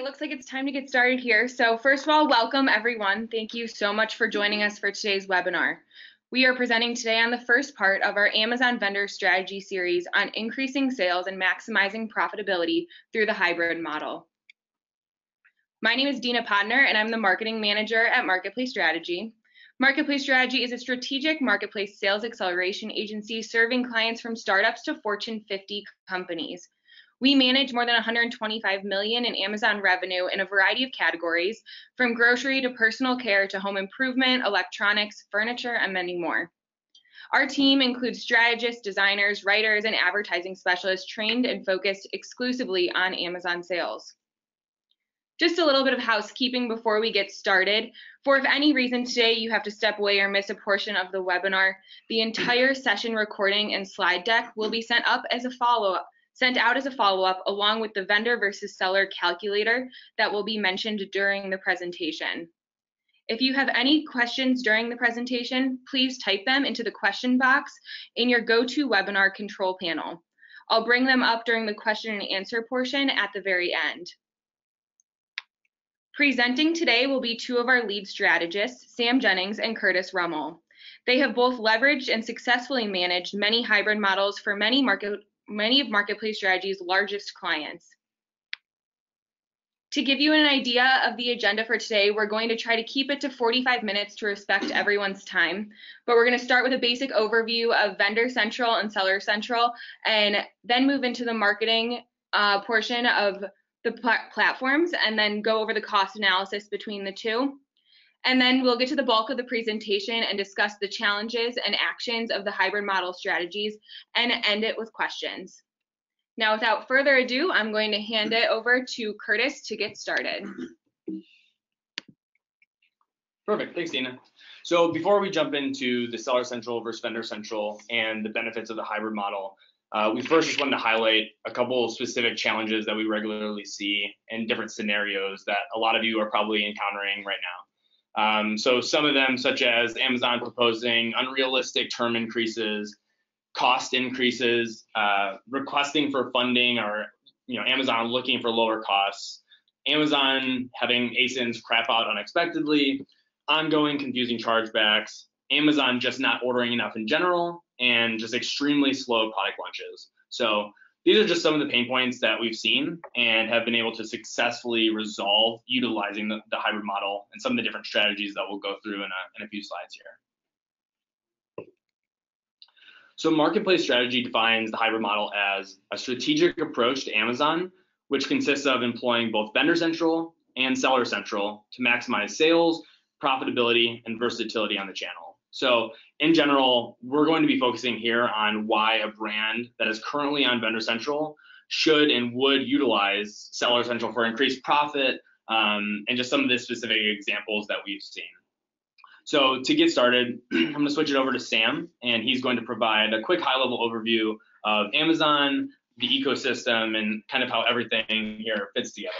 it looks like it's time to get started here. So first of all, welcome everyone. Thank you so much for joining us for today's webinar. We are presenting today on the first part of our Amazon Vendor Strategy series on increasing sales and maximizing profitability through the hybrid model. My name is Dina Podner, and I'm the Marketing Manager at Marketplace Strategy. Marketplace Strategy is a strategic marketplace sales acceleration agency serving clients from startups to Fortune 50 companies. We manage more than 125 million in Amazon revenue in a variety of categories, from grocery to personal care to home improvement, electronics, furniture, and many more. Our team includes strategists, designers, writers, and advertising specialists trained and focused exclusively on Amazon sales. Just a little bit of housekeeping before we get started. For if any reason today you have to step away or miss a portion of the webinar, the entire session recording and slide deck will be sent up as a follow-up sent out as a follow-up along with the vendor versus seller calculator that will be mentioned during the presentation. If you have any questions during the presentation, please type them into the question box in your GoToWebinar control panel. I'll bring them up during the question and answer portion at the very end. Presenting today will be two of our lead strategists, Sam Jennings and Curtis Rummel. They have both leveraged and successfully managed many hybrid models for many market many of Marketplace Strategy's largest clients. To give you an idea of the agenda for today, we're going to try to keep it to 45 minutes to respect everyone's time. But we're going to start with a basic overview of Vendor Central and Seller Central, and then move into the marketing uh, portion of the pl platforms, and then go over the cost analysis between the two. And then we'll get to the bulk of the presentation and discuss the challenges and actions of the hybrid model strategies and end it with questions. Now, without further ado, I'm going to hand it over to Curtis to get started. Perfect, thanks Dina. So before we jump into the Seller Central versus Vendor Central and the benefits of the hybrid model, uh, we first just wanted to highlight a couple of specific challenges that we regularly see in different scenarios that a lot of you are probably encountering right now. Um, so some of them, such as Amazon proposing unrealistic term increases, cost increases, uh, requesting for funding, or you know Amazon looking for lower costs, Amazon having ASINs crap out unexpectedly, ongoing confusing chargebacks, Amazon just not ordering enough in general, and just extremely slow product launches. So these are just some of the pain points that we've seen and have been able to successfully resolve utilizing the, the hybrid model and some of the different strategies that we'll go through in a, in a few slides here. So marketplace strategy defines the hybrid model as a strategic approach to Amazon, which consists of employing both vendor central and seller central to maximize sales, profitability, and versatility on the channel. So in general, we're going to be focusing here on why a brand that is currently on Vendor Central should and would utilize Seller Central for increased profit um, and just some of the specific examples that we've seen. So to get started, I'm going to switch it over to Sam, and he's going to provide a quick high-level overview of Amazon, the ecosystem, and kind of how everything here fits together.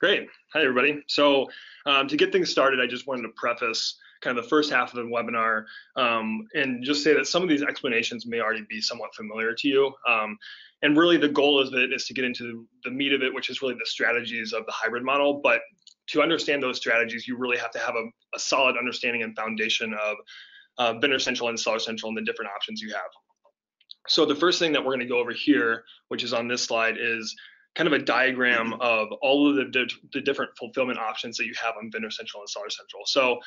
Great. Hi, everybody. So um, to get things started, I just wanted to preface kind of the first half of the webinar um, and just say that some of these explanations may already be somewhat familiar to you. Um, and really the goal of it is to get into the meat of it, which is really the strategies of the hybrid model. But to understand those strategies, you really have to have a, a solid understanding and foundation of uh, vendor central and seller central and the different options you have. So the first thing that we're going to go over here, which is on this slide, is kind of a diagram of all of the, the different fulfillment options that you have on vendor central and seller central. So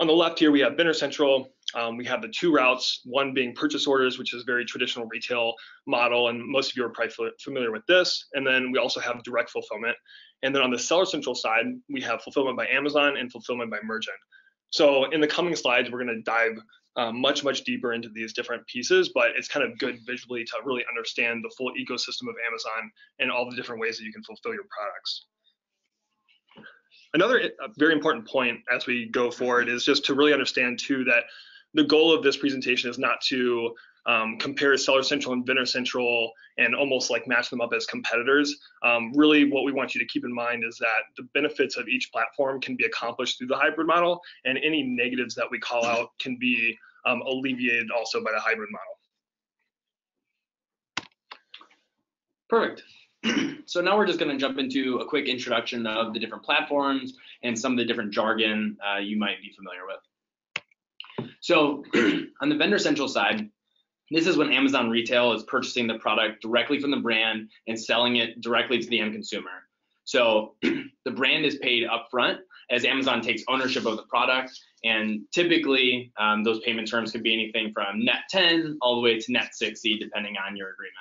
on the left here, we have Vendor Central. Um, we have the two routes, one being purchase orders, which is a very traditional retail model, and most of you are probably familiar with this. And then we also have direct fulfillment. And then on the Seller Central side, we have fulfillment by Amazon and fulfillment by Merchant. So in the coming slides, we're going to dive um, much, much deeper into these different pieces, but it's kind of good visually to really understand the full ecosystem of Amazon and all the different ways that you can fulfill your products. Another uh, very important point as we go forward is just to really understand too that the goal of this presentation is not to um, compare Seller Central and Vendor Central and almost like match them up as competitors. Um, really, what we want you to keep in mind is that the benefits of each platform can be accomplished through the hybrid model, and any negatives that we call out can be um, alleviated also by the hybrid model. Perfect. so now we're just going to jump into a quick introduction of the different platforms and some of the different jargon uh, you might be familiar with. So on the Vendor Central side, this is when Amazon Retail is purchasing the product directly from the brand and selling it directly to the end consumer. So the brand is paid upfront as Amazon takes ownership of the product. And typically, um, those payment terms could be anything from net 10 all the way to net 60, depending on your agreement.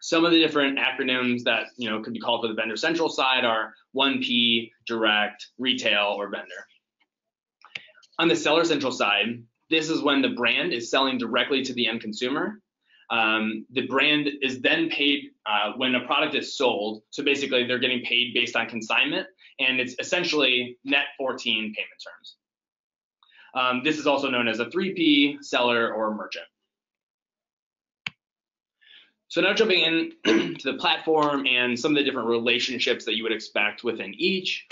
Some of the different acronyms that you know could be called for the vendor central side are 1P, direct, retail, or vendor. On the seller central side, this is when the brand is selling directly to the end consumer. Um, the brand is then paid uh, when a product is sold. So basically, they're getting paid based on consignment, and it's essentially net 14 payment terms. Um, this is also known as a 3P, seller, or merchant. So now jumping in to the platform and some of the different relationships that you would expect within each.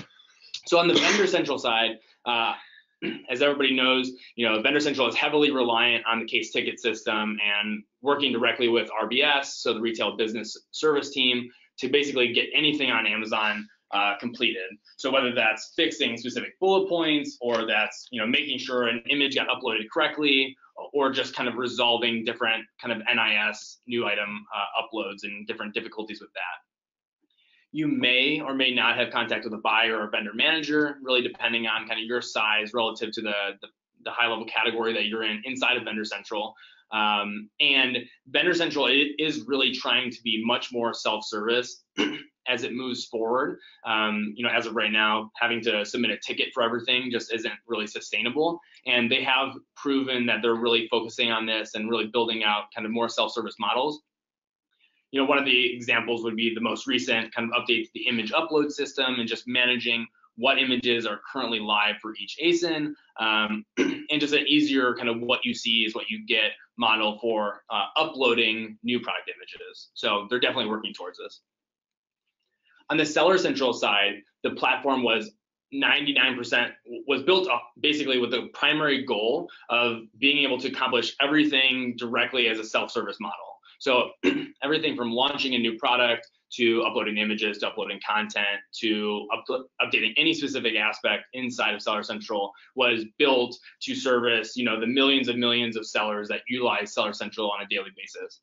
So on the vendor central side, uh, as everybody knows, you know, Vendor Central is heavily reliant on the case ticket system and working directly with RBS, so the retail business service team, to basically get anything on Amazon uh, completed. So whether that's fixing specific bullet points or that's you know making sure an image got uploaded correctly or just kind of resolving different kind of NIS new item uh, uploads and different difficulties with that. You may or may not have contact with a buyer or vendor manager, really depending on kind of your size relative to the, the, the high level category that you're in inside of Vendor Central. Um, and Vendor Central is really trying to be much more self-service as it moves forward. Um, you know, as of right now, having to submit a ticket for everything just isn't really sustainable. And they have proven that they're really focusing on this and really building out kind of more self-service models you know, one of the examples would be the most recent kind of update to the image upload system and just managing what images are currently live for each ASIN, um, and just an easier kind of what you see is what you get model for uh, uploading new product images. So they're definitely working towards this. On the Seller Central side, the platform was 99% was built basically with the primary goal of being able to accomplish everything directly as a self-service model. So everything from launching a new product to uploading images to uploading content to up updating any specific aspect inside of Seller Central was built to service, you know, the millions and millions of sellers that utilize Seller Central on a daily basis.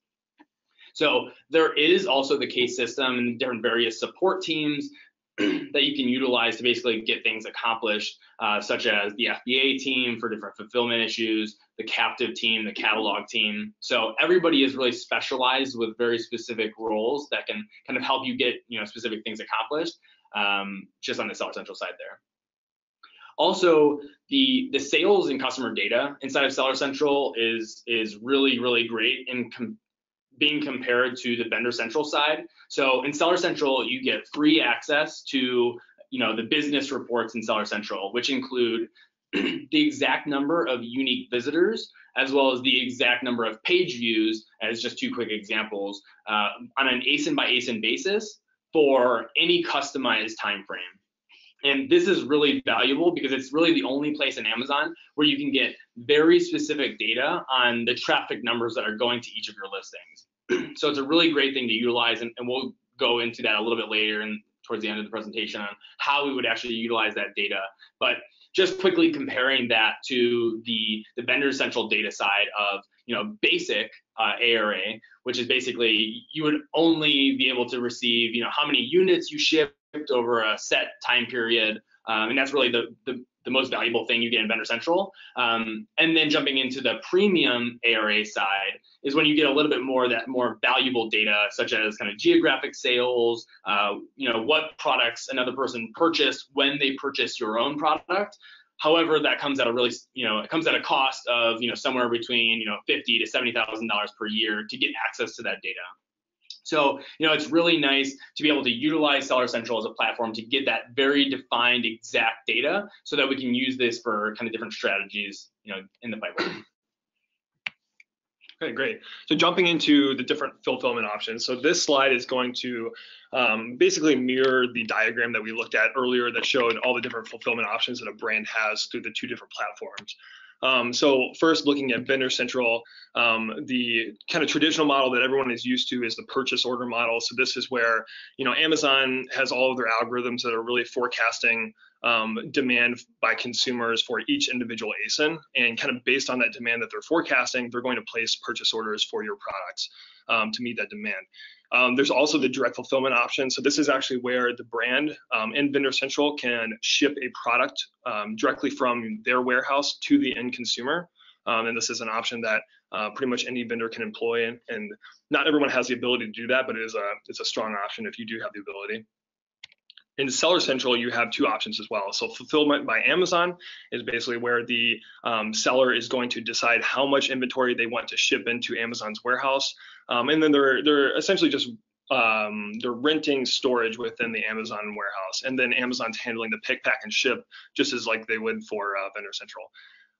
So there is also the case system and different various support teams that you can utilize to basically get things accomplished, uh, such as the FBA team for different fulfillment issues, the captive team, the catalog team. So everybody is really specialized with very specific roles that can kind of help you get you know specific things accomplished. Um, just on the Seller Central side there. Also, the the sales and customer data inside of Seller Central is is really really great in com being compared to the Vendor Central side. So in Seller Central, you get free access to you know the business reports in Seller Central, which include the exact number of unique visitors as well as the exact number of page views as just two quick examples uh, on an ASIN by ASIN basis for any customized time frame. And this is really valuable because it's really the only place in Amazon where you can get very specific data on the traffic numbers that are going to each of your listings. so it's a really great thing to utilize, and, and we'll go into that a little bit later and towards the end of the presentation on how we would actually utilize that data. But just quickly comparing that to the, the vendor central data side of you know basic uh, ARA, which is basically you would only be able to receive you know how many units you shipped over a set time period, um, and that's really the, the the most valuable thing you get in Vendor Central. Um, and then jumping into the premium ARA side is when you get a little bit more that more valuable data, such as kind of geographic sales, uh, you know, what products another person purchased when they purchased your own product. However, that comes at a really, you know, it comes at a cost of, you know, somewhere between, you know, fifty to seventy thousand dollars per year to get access to that data. So, you know, it's really nice to be able to utilize Seller Central as a platform to get that very defined exact data so that we can use this for kind of different strategies, you know, in the pipeline. Okay, great. So jumping into the different fulfillment options. So this slide is going to um, basically mirror the diagram that we looked at earlier that showed all the different fulfillment options that a brand has through the two different platforms. Um, so first, looking at Vendor Central, um, the kind of traditional model that everyone is used to is the purchase order model. So this is where you know Amazon has all of their algorithms that are really forecasting um, demand by consumers for each individual ASIN, and kind of based on that demand that they're forecasting, they're going to place purchase orders for your products um, to meet that demand. Um, there's also the direct fulfillment option. So this is actually where the brand um, and Vendor Central can ship a product um, directly from their warehouse to the end consumer. Um, and this is an option that uh, pretty much any vendor can employ, and, and not everyone has the ability to do that, but it is a it's a strong option if you do have the ability. In Seller Central, you have two options as well. So fulfillment by Amazon is basically where the um, seller is going to decide how much inventory they want to ship into Amazon's warehouse, um, and then they're they're essentially just um, they're renting storage within the Amazon warehouse, and then Amazon's handling the pick, pack, and ship just as like they would for uh, Vendor Central.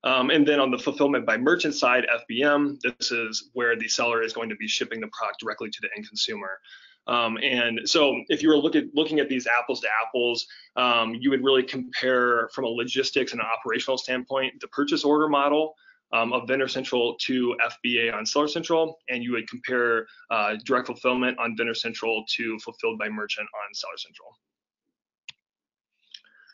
Um, and then on the fulfillment by merchant side, FBM, this is where the seller is going to be shipping the product directly to the end consumer. Um, and so if you were look at, looking at these apples to apples, um, you would really compare from a logistics and operational standpoint, the purchase order model um, of Vendor Central to FBA on Seller Central, and you would compare uh, direct fulfillment on Vendor Central to fulfilled by merchant on Seller Central.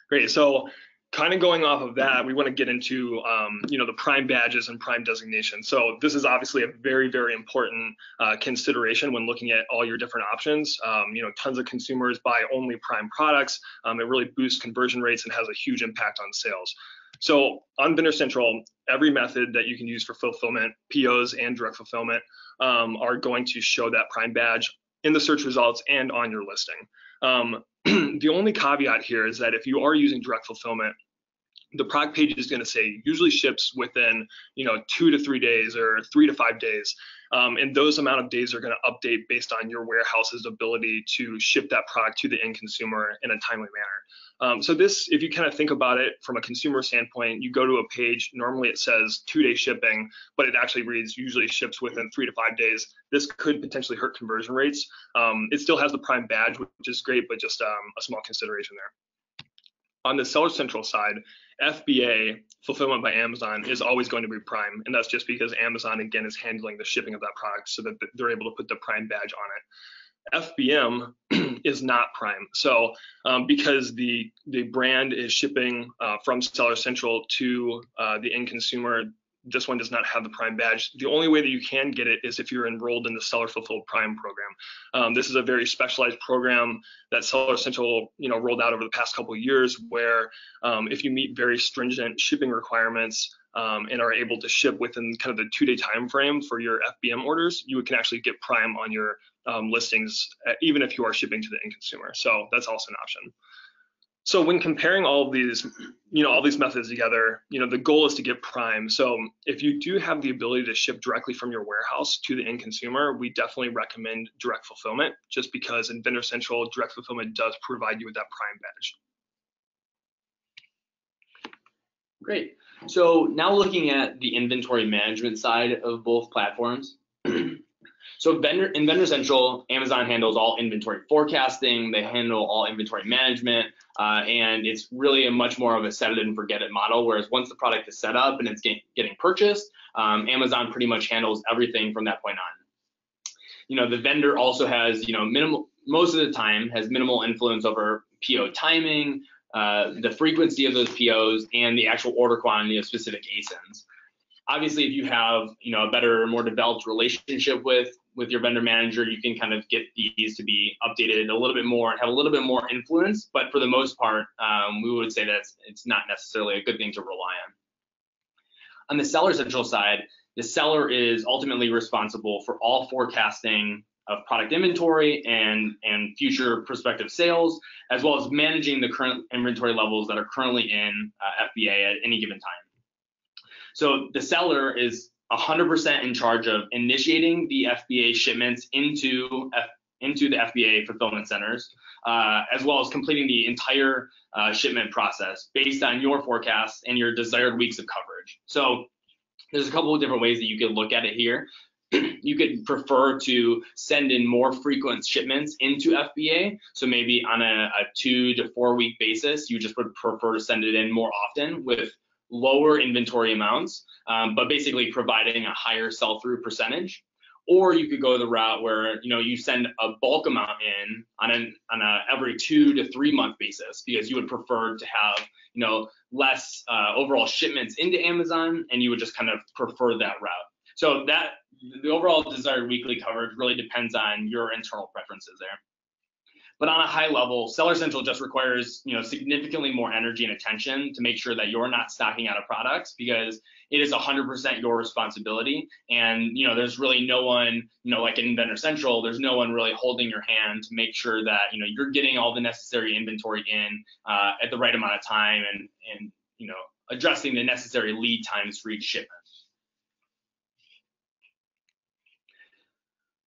Great, so kind of going off of that, we want to get into um, you know the prime badges and prime designation. So this is obviously a very very important uh, consideration when looking at all your different options. Um, you know, tons of consumers buy only prime products. Um, it really boosts conversion rates and has a huge impact on sales. So on Vendor Central, every method that you can use for fulfillment, POs and direct fulfillment, um, are going to show that prime badge in the search results and on your listing. Um, the only caveat here is that if you are using direct fulfillment, the product page is going to say usually ships within you know two to three days or three to five days. Um, and those amount of days are going to update based on your warehouse's ability to ship that product to the end consumer in a timely manner um, so this if you kind of think about it from a consumer standpoint you go to a page normally it says two day shipping but it actually reads usually ships within three to five days. This could potentially hurt conversion rates. Um, it still has the prime badge which is great but just um, a small consideration there. On the seller central side FBA fulfillment by Amazon is always going to be Prime, and that's just because Amazon again is handling the shipping of that product, so that they're able to put the Prime badge on it. FBM is not Prime, so um, because the the brand is shipping uh, from Seller Central to uh, the end consumer, this one does not have the Prime badge. The only way that you can get it is if you're enrolled in the Seller Fulfilled Prime program. Um, this is a very specialized program that Seller Central, you know, rolled out over the past couple of years, where um, if you meet very stringent shipping requirements um, and are able to ship within kind of the two-day time frame for your FBM orders, you can actually get Prime on your um, listings, uh, even if you are shipping to the end consumer. So that's also an option. So when comparing all of these, you know, all these methods together, you know, the goal is to get prime. So if you do have the ability to ship directly from your warehouse to the end consumer, we definitely recommend direct fulfillment just because in Vendor Central, direct fulfillment does provide you with that prime badge. Great. So now looking at the inventory management side of both platforms, So vendor, in Vendor Central, Amazon handles all inventory forecasting. They handle all inventory management, uh, and it's really a much more of a set it and forget it model. Whereas once the product is set up and it's getting, getting purchased, um, Amazon pretty much handles everything from that point on. You know, the vendor also has, you know, minimal most of the time has minimal influence over PO timing, uh, the frequency of those POs, and the actual order quantity of specific ASINs obviously if you have you know a better more developed relationship with with your vendor manager, you can kind of get these to be updated a little bit more and have a little bit more influence. But for the most part, um, we would say that it's not necessarily a good thing to rely on. On the seller central side, the seller is ultimately responsible for all forecasting of product inventory and, and future prospective sales, as well as managing the current inventory levels that are currently in uh, FBA at any given time. So the seller is 100% in charge of initiating the FBA shipments into F, into the FBA fulfillment centers, uh, as well as completing the entire uh, shipment process based on your forecasts and your desired weeks of coverage. So there's a couple of different ways that you could look at it here. You could prefer to send in more frequent shipments into FBA. So maybe on a, a two to four week basis, you just would prefer to send it in more often with lower inventory amounts, um, but basically providing a higher sell-through percentage. Or you could go the route where you know you send a bulk amount in on an on a every two to three month basis because you would prefer to have you know less uh, overall shipments into Amazon and you would just kind of prefer that route. So that the overall desired weekly coverage really depends on your internal preferences there. But on a high level, Seller Central just requires you know significantly more energy and attention to make sure that you're not stocking out of products because it is 100% your responsibility. And you know there's really no one you know like in Vendor Central, there's no one really holding your hand to make sure that you know you're getting all the necessary inventory in uh, at the right amount of time and and you know addressing the necessary lead times for each shipment.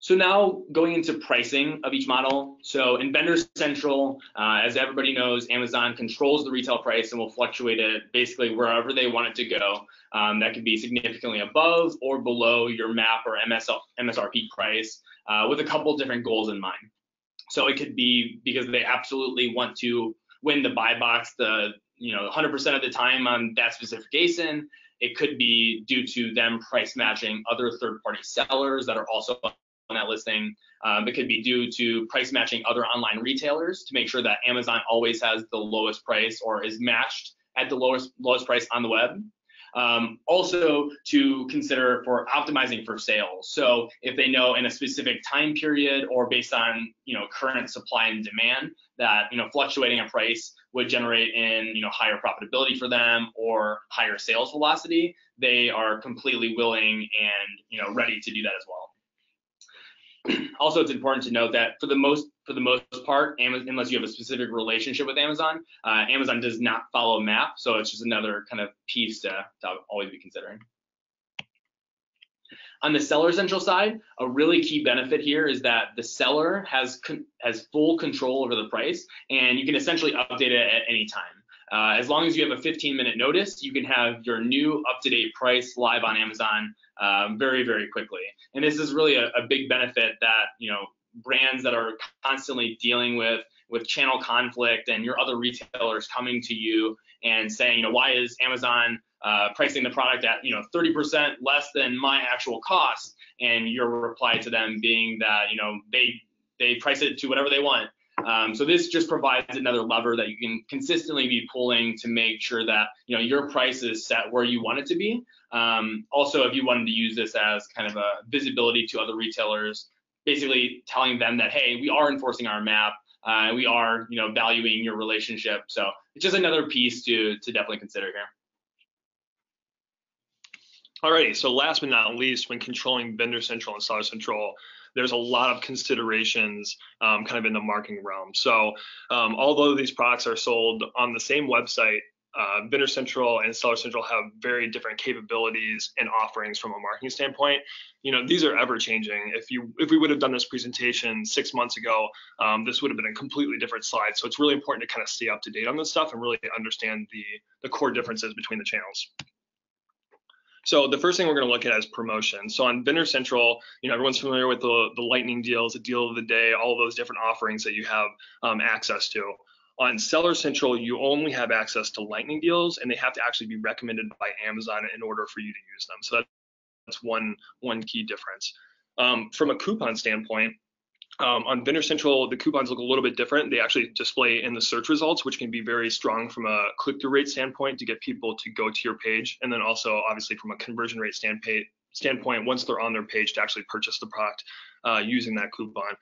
So now going into pricing of each model. So in Vendor Central, uh, as everybody knows, Amazon controls the retail price and will fluctuate it basically wherever they want it to go. Um, that could be significantly above or below your MAP or MSRP price uh, with a couple different goals in mind. So it could be because they absolutely want to win the buy box the you know 100% of the time on that specific ASIN. It could be due to them price matching other third-party sellers that are also that listing. Um, it could be due to price matching other online retailers to make sure that Amazon always has the lowest price or is matched at the lowest lowest price on the web. Um, also to consider for optimizing for sales. So if they know in a specific time period or based on you know current supply and demand that you know fluctuating a price would generate in you know higher profitability for them or higher sales velocity, they are completely willing and you know ready to do that as well. also, it's important to note that for the most for the most part, Amazon, unless you have a specific relationship with Amazon, uh, Amazon does not follow MAP, so it's just another kind of piece to, to always be considering. On the seller central side, a really key benefit here is that the seller has has full control over the price, and you can essentially update it at any time. Uh, as long as you have a 15 minute notice, you can have your new up to date price live on Amazon um, very, very quickly. And this is really a, a big benefit that, you know, brands that are constantly dealing with with channel conflict and your other retailers coming to you and saying, you know, why is Amazon uh, pricing the product at, you know, 30% less than my actual cost? And your reply to them being that, you know, they they price it to whatever they want. Um, so this just provides another lever that you can consistently be pulling to make sure that you know your price is set where you want it to be. Um, also, if you wanted to use this as kind of a visibility to other retailers, basically telling them that hey, we are enforcing our map, uh, we are you know valuing your relationship. So it's just another piece to to definitely consider here. Alrighty, so last but not least, when controlling vendor central and seller central, there's a lot of considerations um, kind of in the marketing realm. So um, although these products are sold on the same website, uh, Vendor Central and Seller Central have very different capabilities and offerings from a marketing standpoint. You know, these are ever changing. If you if we would have done this presentation six months ago, um, this would have been a completely different slide. So it's really important to kind of stay up to date on this stuff and really understand the the core differences between the channels. So the first thing we're going to look at is promotion. So on Vendor Central, you know everyone's familiar with the the lightning deals, the deal of the day, all those different offerings that you have um, access to. On Seller Central, you only have access to lightning deals, and they have to actually be recommended by Amazon in order for you to use them. So that's one one key difference. Um, from a coupon standpoint, um, on Vendor Central, the coupons look a little bit different. They actually display in the search results, which can be very strong from a click-through rate standpoint to get people to go to your page, and then also obviously from a conversion rate standpoint, standpoint once they're on their page to actually purchase the product uh, using that coupon.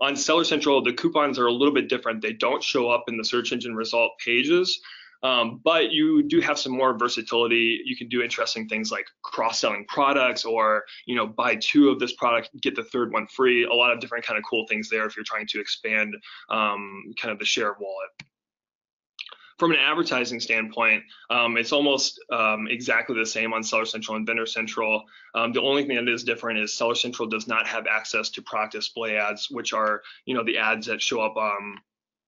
On Seller Central, the coupons are a little bit different. They don't show up in the search engine result pages. Um, but you do have some more versatility. You can do interesting things like cross-selling products or, you know, buy two of this product, get the third one free. A lot of different kind of cool things there if you're trying to expand um, kind of the share of wallet from an advertising standpoint, um, it's almost um, exactly the same on Seller Central and Vendor Central. Um, the only thing that is different is Seller Central does not have access to product display ads, which are you know the ads that show up um,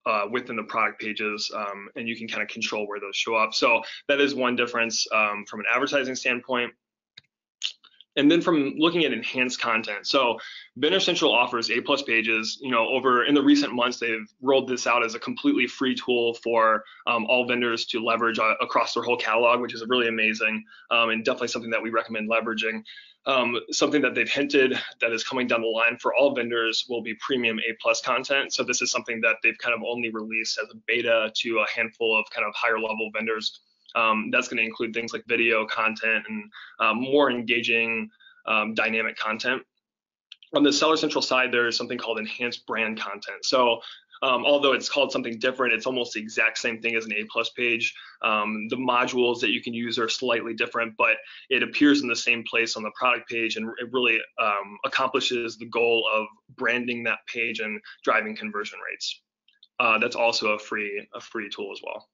uh, within the product pages, um, and you can kind of control where those show up. So that is one difference um, from an advertising standpoint. and then from looking at enhanced content, so Vendor Central offers A plus pages. You know, over in the recent months, they've rolled this out as a completely free tool for um, all vendors to leverage uh, across their whole catalog, which is really amazing um, and definitely something that we recommend leveraging. Um, something that they've hinted that is coming down the line for all vendors will be premium A plus content. So this is something that they've kind of only released as a beta to a handful of kind of higher level vendors. Um, that's going to include things like video content and um, more engaging um, dynamic content. On the Seller Central side, there is something called enhanced brand content. So um, although it's called something different, it's almost the exact same thing as an A plus page. Um, the modules that you can use are slightly different, but it appears in the same place on the product page and it really um, accomplishes the goal of branding that page and driving conversion rates. Uh, that's also a free a free tool as well.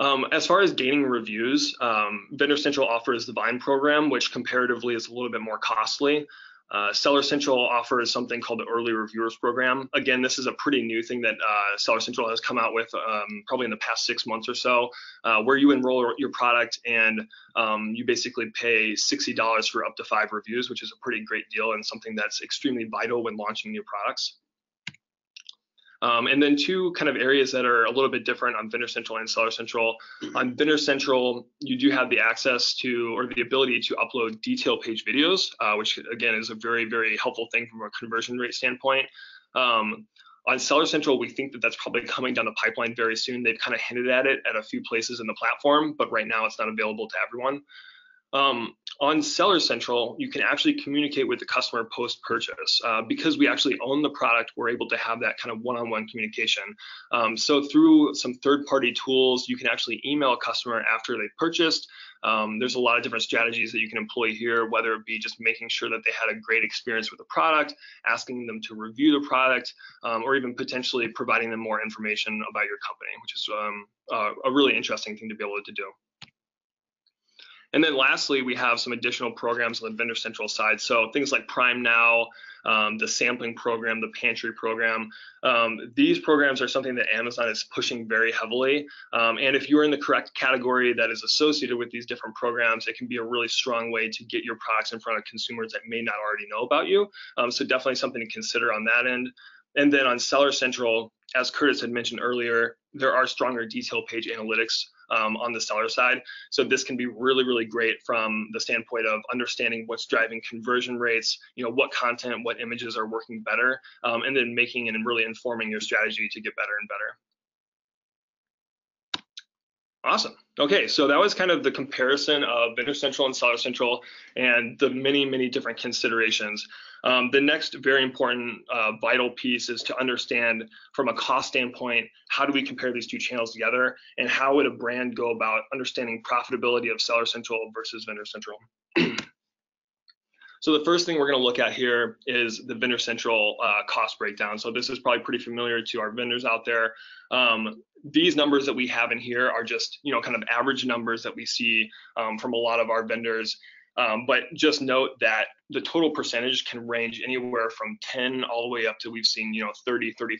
Um, as far as gaining reviews, um, Vendor Central offers the Vine program, which comparatively is a little bit more costly. Uh, Seller Central offers something called the Early Reviewers Program. Again, this is a pretty new thing that uh, Seller Central has come out with um, probably in the past six months or so, uh, where you enroll your product and um, you basically pay $60 for up to five reviews, which is a pretty great deal and something that's extremely vital when launching new products. Um, and then two kind of areas that are a little bit different on Vendor Central and Seller Central. On Vendor Central, you do have the access to or the ability to upload detail page videos, uh, which again is a very, very helpful thing from a conversion rate standpoint. Um, on Seller Central, we think that that's probably coming down the pipeline very soon. They've kind of hinted at it at a few places in the platform, but right now it's not available to everyone. Um, on Seller Central, you can actually communicate with the customer post purchase. Uh, because we actually own the product, we're able to have that kind of one on one communication. Um, so, through some third party tools, you can actually email a customer after they've purchased. Um, there's a lot of different strategies that you can employ here, whether it be just making sure that they had a great experience with the product, asking them to review the product, um, or even potentially providing them more information about your company, which is um, uh, a really interesting thing to be able to do. And then lastly, we have some additional programs on the Vendor Central side. So things like Prime Now, um, the sampling program, the pantry program. Um, these programs are something that Amazon is pushing very heavily. Um, and if you're in the correct category that is associated with these different programs, it can be a really strong way to get your products in front of consumers that may not already know about you. Um, so definitely something to consider on that end. And then on Seller Central, as Curtis had mentioned earlier, there are stronger detail page analytics um, on the seller side. So this can be really, really great from the standpoint of understanding what's driving conversion rates, you know, what content, what images are working better, um, and then making and really informing your strategy to get better and better. Awesome. Okay, so that was kind of the comparison of Vendor Central and Seller Central and the many, many different considerations. Um, the next very important uh, vital piece is to understand from a cost standpoint, how do we compare these two channels together and how would a brand go about understanding profitability of Seller Central versus Vendor Central? So the first thing we're going to look at here is the Vendor Central uh, cost breakdown. So this is probably pretty familiar to our vendors out there. Um, these numbers that we have in here are just, you know, kind of average numbers that we see um, from a lot of our vendors. Um, but just note that the total percentage can range anywhere from 10 all the way up to we've seen, you know, 30, 35%.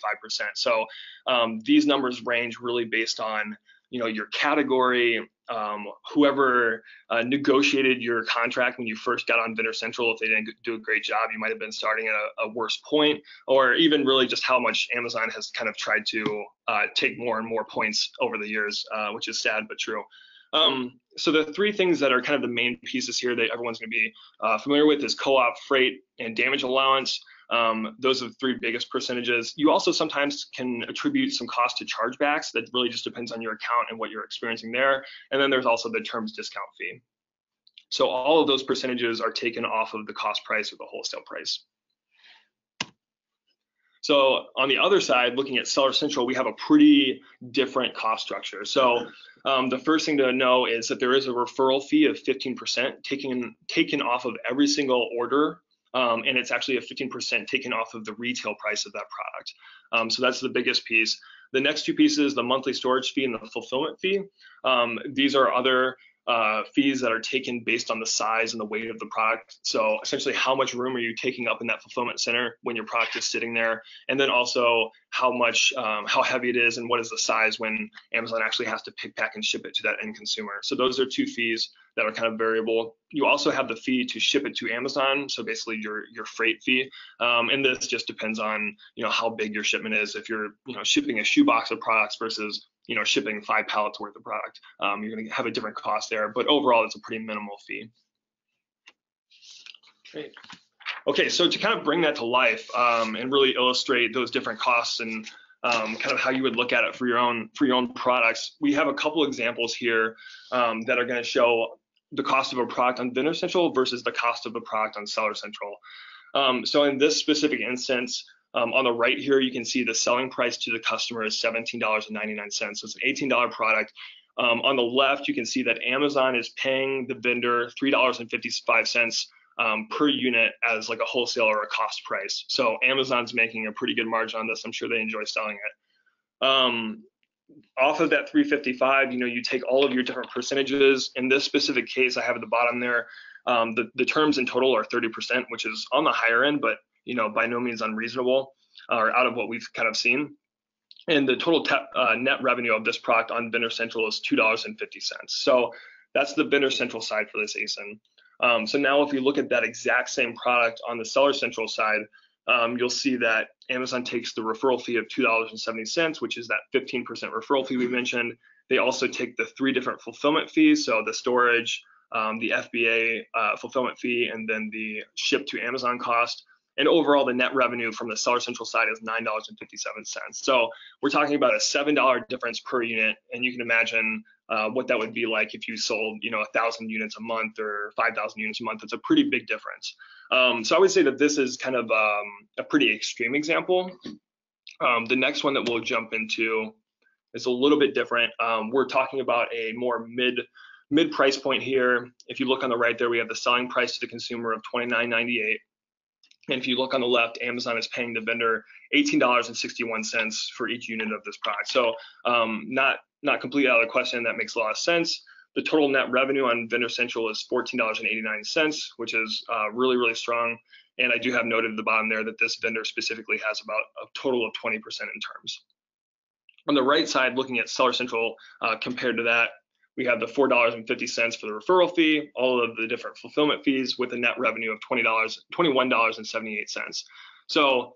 So um, these numbers range really based on, you know, your category, um, whoever uh, negotiated your contract when you first got on Vendor Central, if they didn't do a great job, you might have been starting at a, a worse point, or even really just how much Amazon has kind of tried to uh, take more and more points over the years, uh, which is sad but true. Um, so the three things that are kind of the main pieces here that everyone's going to be uh, familiar with is co-op, freight, and damage allowance. Um, those are the three biggest percentages. You also sometimes can attribute some cost to chargebacks. That really just depends on your account and what you're experiencing there. And then there's also the terms discount fee. So all of those percentages are taken off of the cost price or the wholesale price. So on the other side, looking at Seller Central, we have a pretty different cost structure. So um, the first thing to know is that there is a referral fee of 15% taken taken off of every single order, um, and it's actually a 15% taken off of the retail price of that product. Um, so that's the biggest piece. The next two pieces, the monthly storage fee and the fulfillment fee. Um, these are other uh, fees that are taken based on the size and the weight of the product. So essentially, how much room are you taking up in that fulfillment center when your product is sitting there, and then also how much, um, how heavy it is, and what is the size when Amazon actually has to pick, pack, and ship it to that end consumer. So those are two fees that are kind of variable. You also have the fee to ship it to Amazon, so basically your your freight fee. Um, and this just depends on you know how big your shipment is. If you're you know shipping a shoebox of products versus you know shipping five pallets worth of product, um, you're going to have a different cost there. But overall, it's a pretty minimal fee. Great. Okay, so to kind of bring that to life um, and really illustrate those different costs and um, kind of how you would look at it for your own for your own products, we have a couple examples here um, that are going to show the cost of a product on Vendor Central versus the cost of a product on Seller Central. Um, so in this specific instance, um, on the right here, you can see the selling price to the customer is $17.99. So it's an $18 product. Um, on the left, you can see that Amazon is paying the vendor $3.55 um, per unit as like a wholesale or a cost price. So Amazon's making a pretty good margin on this. I'm sure they enjoy selling it. Um, off of that 355, you know, you take all of your different percentages. In this specific case, I have at the bottom there, um, the, the terms in total are 30%, which is on the higher end, but you know, by no means unreasonable or out of what we've kind of seen. And the total uh, net revenue of this product on Vendor Central is $2.50. So that's the Vendor Central side for this ASIN. Um, so now if you look at that exact same product on the Seller Central side, um, you'll see that Amazon takes the referral fee of $2.70, which is that 15% referral fee we mentioned. They also take the three different fulfillment fees, so the storage, um, the FBA uh, fulfillment fee, and then the ship to Amazon cost. And overall, the net revenue from the Seller Central side is $9.57. So we're talking about a $7 difference per unit. And you can imagine uh, what that would be like if you sold, you know, thousand units a month or 5,000 units a month. It's a pretty big difference. Um, so I would say that this is kind of um, a pretty extreme example. Um, the next one that we'll jump into is a little bit different. Um, we're talking about a more mid mid price point here. If you look on the right there, we have the selling price to the consumer of $29.98. And if you look on the left, Amazon is paying the vendor $18.61 for each unit of this product. So um, not not completely out of the question. That makes a lot of sense. The total net revenue on Vendor Central is $14.89, which is uh, really, really strong. And I do have noted at the bottom there that this vendor specifically has about a total of 20% in terms. On the right side, looking at Seller Central uh, compared to that, we have the $4.50 for the referral fee, all of the different fulfillment fees with a net revenue of $20, $21.78. So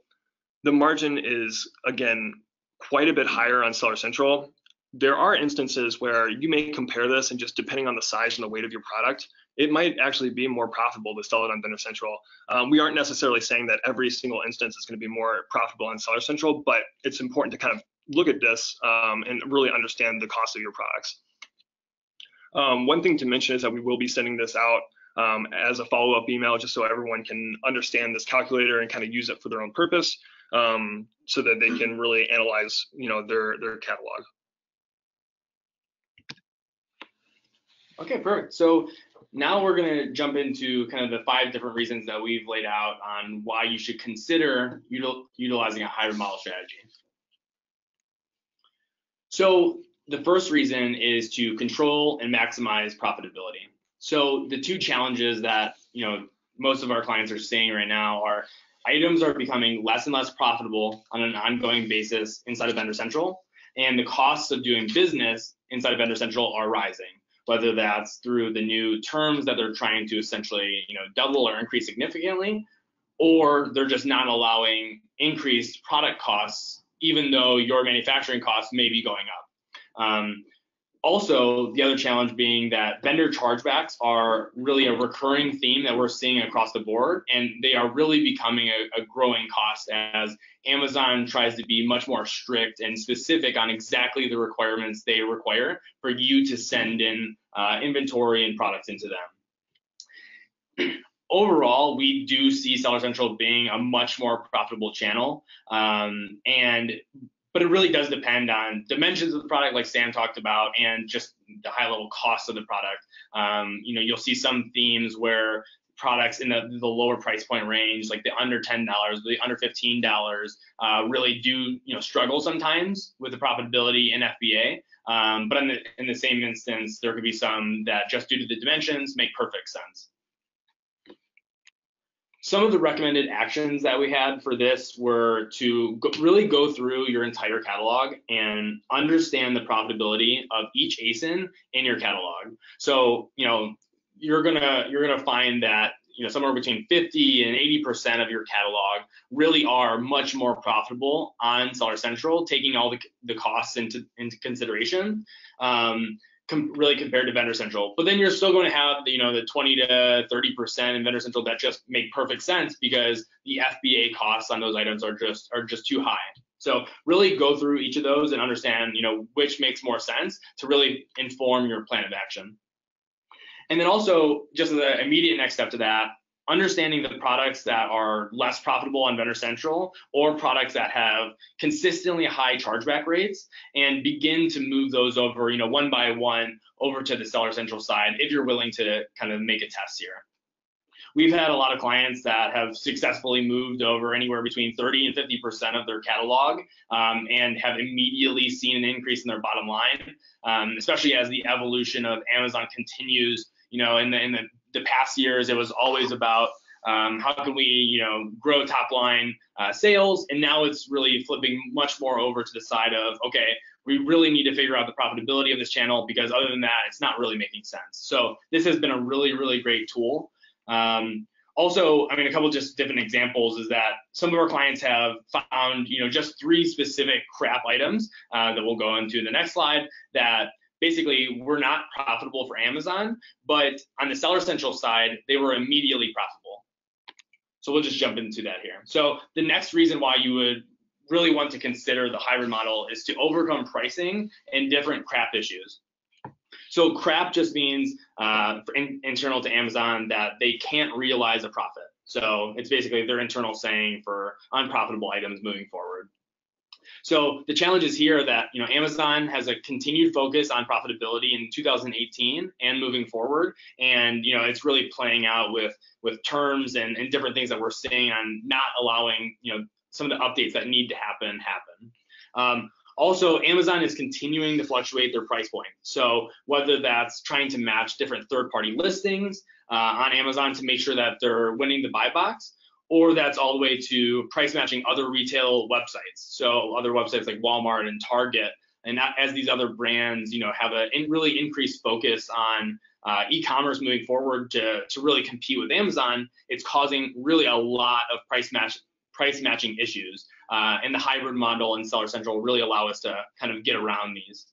the margin is, again, quite a bit higher on Seller Central there are instances where you may compare this and just depending on the size and the weight of your product, it might actually be more profitable to sell it on Vendor Central. Um, we aren't necessarily saying that every single instance is going to be more profitable on Seller Central, but it's important to kind of look at this um, and really understand the cost of your products. Um, one thing to mention is that we will be sending this out um, as a follow-up email just so everyone can understand this calculator and kind of use it for their own purpose um, so that they can really analyze you know their their catalog. Okay, perfect. So now we're going to jump into kind of the five different reasons that we've laid out on why you should consider util utilizing a hybrid model strategy. So the first reason is to control and maximize profitability. So the two challenges that you know most of our clients are seeing right now are items are becoming less and less profitable on an ongoing basis inside of Vendor Central, and the costs of doing business inside of Vendor Central are rising whether that's through the new terms that they're trying to essentially, you know, double or increase significantly, or they're just not allowing increased product costs, even though your manufacturing costs may be going up. Um, also, the other challenge being that vendor chargebacks are really a recurring theme that we're seeing across the board, and they are really becoming a, a, growing cost as Amazon tries to be much more strict and specific on exactly the requirements they require for you to send in uh, inventory and products into them. Overall, we do see Seller Central being a much more profitable channel, um, and but it really does depend on dimensions of the product, like Sam talked about, and just the high level cost of the product. Um, you know, you'll see some themes where products in the, the lower price point range, like the under $10, the under $15, uh, really do, you know, struggle sometimes with the profitability in FBA. Um, but in the, in the same instance, there could be some that just due to the dimensions make perfect sense. Some of the recommended actions that we had for this were to go, really go through your entire catalog and understand the profitability of each ASIN in your catalog. So, you know, you're gonna you're gonna find that you know somewhere between 50 and 80 percent of your catalog really are much more profitable on Seller Central, taking all the, the costs into into consideration. Um, com- really compared to Vendor Central. But then you're still going to have the, you know the 20 to 30 percent in Vendor Central that just make perfect sense because the FBA costs on those items are just are just too high. So really go through each of those and understand you know which makes more sense to really inform your plan of action. And then also just as an immediate next step to that, understanding the products that are less profitable on Vendor Central or products that have consistently high chargeback rates and begin to move those over, you know, one by one over to the Seller Central side if you're willing to kind of make a test here. We've had a lot of clients that have successfully moved over anywhere between 30 and 50% of their catalog um, and have immediately seen an increase in their bottom line, um, especially as the evolution of Amazon continues you know, in the in the the past years, it was always about um, how can we, you know, grow top line uh, sales, and now it's really flipping much more over to the side of okay, we really need to figure out the profitability of this channel because other than that, it's not really making sense. So this has been a really, really great tool. Um, also, I mean, a couple just different examples is that some of our clients have found, you know, just three specific crap items uh, that we'll go into in the next slide that basically we're not profitable for Amazon, but on the Seller Central side, they were immediately profitable. So we'll just jump into that here. So the next reason why you would really want to consider the hybrid model is to overcome pricing and different crap issues. So crap just means uh, in, internal to Amazon that they can't realize a profit. So it's basically their internal saying for unprofitable items moving forward. So the challenge is here that you know Amazon has a continued focus on profitability in 2018 and moving forward, and you know it's really playing out with with terms and, and different things that we're seeing on not allowing you know some of the updates that need to happen happen. Um, also, Amazon is continuing to fluctuate their price point. So whether that's trying to match different third-party listings uh, on Amazon to make sure that they're winning the buy box, or that's all the way to price matching other retail websites. So other websites like Walmart and Target, and as these other brands, you know, have a really increased focus on uh, e-commerce moving forward to, to really compete with Amazon, it's causing really a lot of price match price matching issues. Uh, and the hybrid model and Seller Central really allow us to kind of get around these.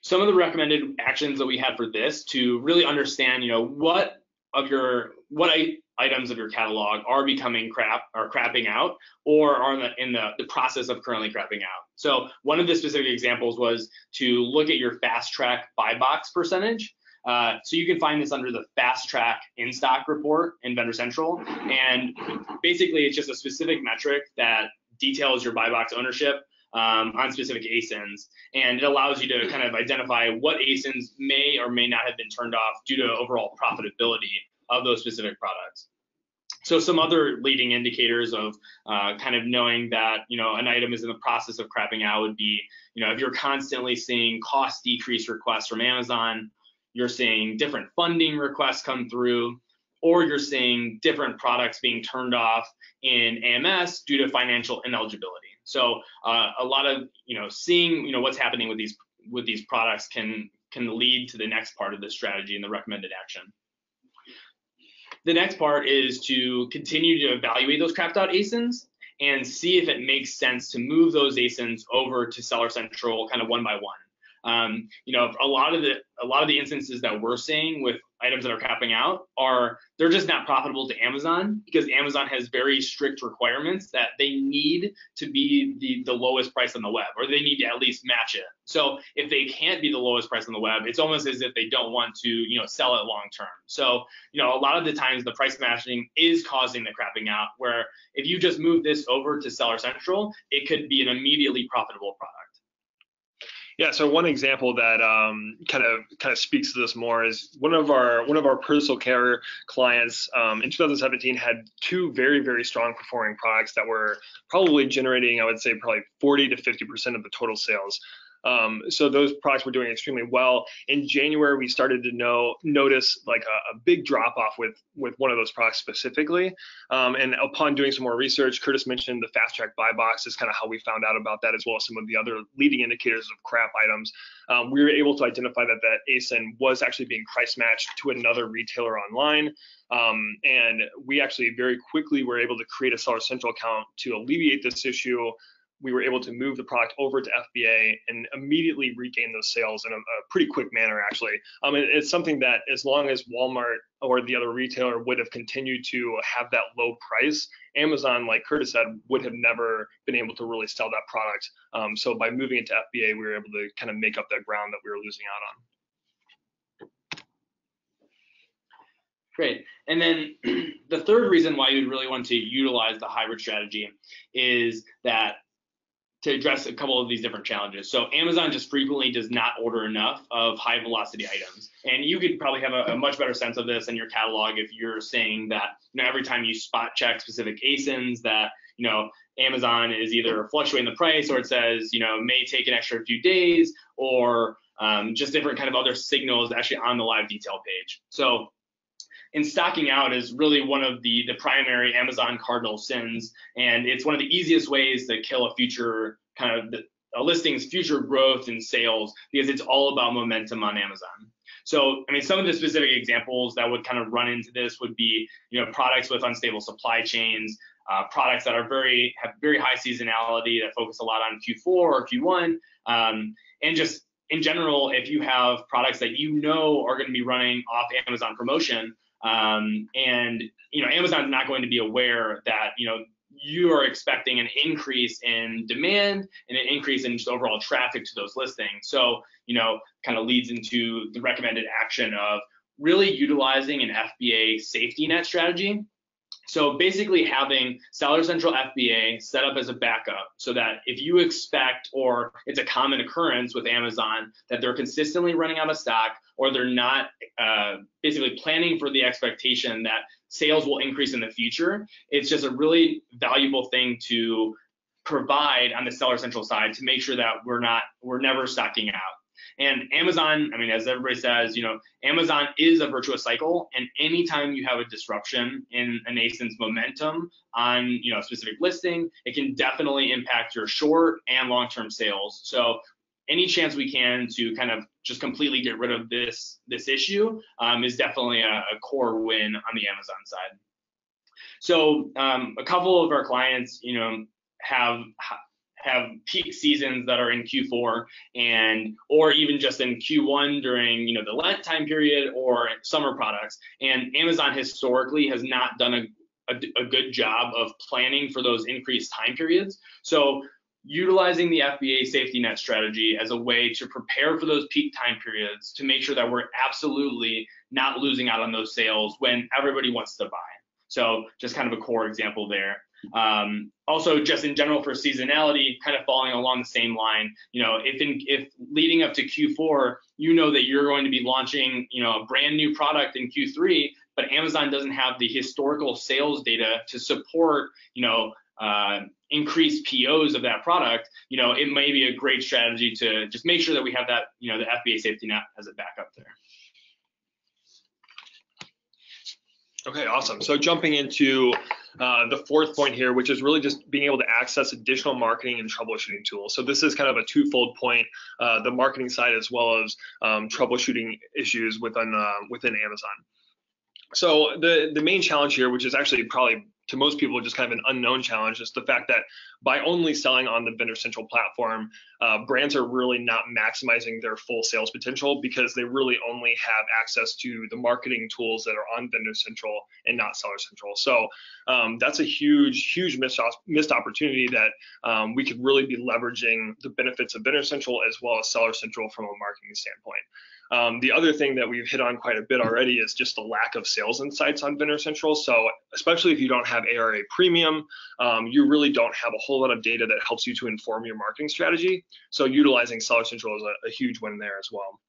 Some of the recommended actions that we had for this to really understand, you know, what of your what I, items of your catalog are becoming crap or crapping out or are in the, in the, the process of currently crapping out. So one of the specific examples was to look at your fast track buy box percentage. Uh, so you can find this under the fast track in stock report in Vendor Central. And basically it's just a specific metric that details your buy box ownership um, on specific ASINs. And it allows you to kind of identify what ASINs may or may not have been turned off due to overall profitability of those specific products. So some other leading indicators of uh, kind of knowing that you know an item is in the process of crapping out would be you know if you're constantly seeing cost decrease requests from Amazon, you're seeing different funding requests come through, or you're seeing different products being turned off in AMS due to financial ineligibility. So uh, a lot of you know seeing you know what's happening with these with these products can can lead to the next part of the strategy and the recommended action. The next part is to continue to evaluate those crapped out ASINs and see if it makes sense to move those ASINs over to Seller Central kind of one by one. Um, you know, a lot of the a lot of the instances that we're seeing with items that are crapping out are they're just not profitable to Amazon because Amazon has very strict requirements that they need to be the, the lowest price on the web or they need to at least match it. So if they can't be the lowest price on the web, it's almost as if they don't want to, you know, sell it long term. So, you know, a lot of the times the price matching is causing the crapping out where if you just move this over to Seller Central, it could be an immediately profitable product. Yeah, so one example that um, kind of kind of speaks to this more is one of our one of our personal care clients um, in 2017 had two very very strong performing products that were probably generating I would say probably 40 to 50 percent of the total sales. Um, so those products were doing extremely well. In January, we started to know notice like a, a big drop off with with one of those products specifically. Um, and upon doing some more research, Curtis mentioned the fast track buy box is kind of how we found out about that, as well as some of the other leading indicators of crap items. Um, we were able to identify that that ASIN was actually being price matched to another retailer online. Um, and we actually very quickly were able to create a Seller Central account to alleviate this issue we were able to move the product over to FBA and immediately regain those sales in a, a pretty quick manner, actually. Um, it, it's something that as long as Walmart or the other retailer would have continued to have that low price, Amazon, like Curtis said, would have never been able to really sell that product. Um, so by moving it to FBA, we were able to kind of make up that ground that we were losing out on. Great. And then the third reason why you'd really want to utilize the hybrid strategy is that to address a couple of these different challenges. So Amazon just frequently does not order enough of high velocity items. And you could probably have a, a, much better sense of this in your catalog if you're saying that, you know, every time you spot check specific ASINs that, you know, Amazon is either fluctuating the price or it says, you know, may take an extra few days or um, just different kind of other signals actually on the live detail page. So and stocking out is really one of the the primary Amazon cardinal sins, and it's one of the easiest ways to kill a future kind of a listing's future growth and sales because it's all about momentum on Amazon. So, I mean, some of the specific examples that would kind of run into this would be, you know, products with unstable supply chains, uh, products that are very have very high seasonality that focus a lot on Q4 or Q1, um, and just in general, if you have products that you know are going to be running off Amazon promotion, um, and you know, Amazon's not going to be aware that you know you are expecting an increase in demand and an increase in just overall traffic to those listings. So, you know, kind of leads into the recommended action of really utilizing an FBA safety net strategy so basically having Seller Central FBA set up as a backup so that if you expect or it's a common occurrence with Amazon that they're consistently running out of stock or they're not uh, basically planning for the expectation that sales will increase in the future, it's just a really valuable thing to provide on the Seller Central side to make sure that we're not we're never stocking out. And Amazon, I mean, as everybody says, you know, Amazon is a virtuous cycle, and anytime you have a disruption in a ASIN's momentum on, you know, a specific listing, it can definitely impact your short and long-term sales. So any chance we can to kind of just completely get rid of this this issue um, is definitely a, a, core win on the Amazon side. So um, a couple of our clients, you know, have have peak seasons that are in Q4 and or even just in Q1 during you know the Lent time period or summer products. And Amazon historically has not done a, a, a good job of planning for those increased time periods. So utilizing the FBA safety net strategy as a way to prepare for those peak time periods to make sure that we're absolutely not losing out on those sales when everybody wants to buy. So just kind of a core example there. Um, also, just in general for seasonality, kind of following along the same line, you know, if in, if leading up to Q4, you know that you're going to be launching, you know, a brand new product in Q3, but Amazon doesn't have the historical sales data to support, you know, uh, increased POs of that product, you know, it may be a great strategy to just make sure that we have that, you know, the FBA safety net as a backup there. Okay, awesome. So jumping into uh, the fourth point here, which is really just being able to access additional marketing and troubleshooting tools. So this is kind of a twofold point, uh, the marketing side as well as um, troubleshooting issues within uh, within Amazon. So the the main challenge here, which is actually probably to most people just kind of an unknown challenge is the fact that by only selling on the vendor central platform uh, brands are really not maximizing their full sales potential because they really only have access to the marketing tools that are on vendor central and not seller central so um, that's a huge huge missed, missed opportunity that um, we could really be leveraging the benefits of vendor central as well as seller central from a marketing standpoint um, the other thing that we've hit on quite a bit already is just the lack of sales insights on Vendor Central. So especially if you don't have ARA Premium, um, you really don't have a whole lot of data that helps you to inform your marketing strategy. So utilizing Seller Central is a, a huge win there as well.